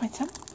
Witam.